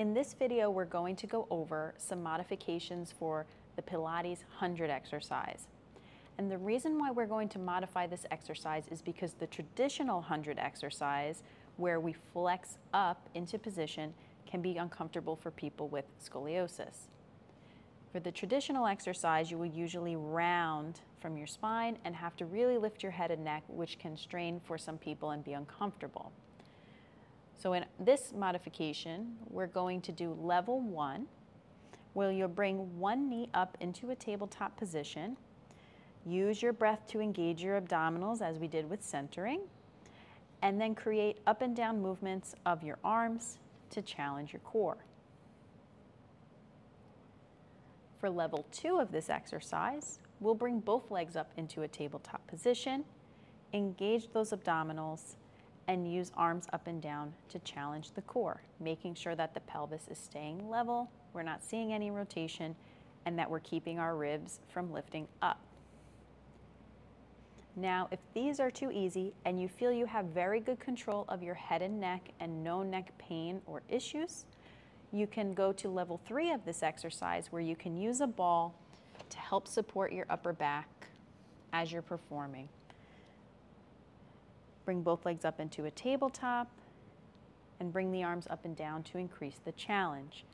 In this video, we're going to go over some modifications for the Pilates 100 exercise. And the reason why we're going to modify this exercise is because the traditional 100 exercise, where we flex up into position, can be uncomfortable for people with scoliosis. For the traditional exercise, you will usually round from your spine and have to really lift your head and neck, which can strain for some people and be uncomfortable. So in this modification, we're going to do level one, where you'll bring one knee up into a tabletop position. Use your breath to engage your abdominals as we did with centering, and then create up and down movements of your arms to challenge your core. For level two of this exercise, we'll bring both legs up into a tabletop position, engage those abdominals, and use arms up and down to challenge the core, making sure that the pelvis is staying level, we're not seeing any rotation, and that we're keeping our ribs from lifting up. Now, if these are too easy and you feel you have very good control of your head and neck and no neck pain or issues, you can go to level three of this exercise where you can use a ball to help support your upper back as you're performing. Bring both legs up into a tabletop and bring the arms up and down to increase the challenge.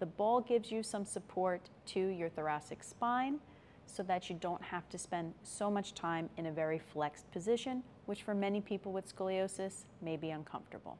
The ball gives you some support to your thoracic spine so that you don't have to spend so much time in a very flexed position, which for many people with scoliosis may be uncomfortable.